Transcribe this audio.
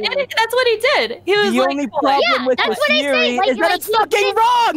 did. That's what he did. He was The like, only problem Yeah, with that's this what I say, like, is that like, it's you fucking did- wrong.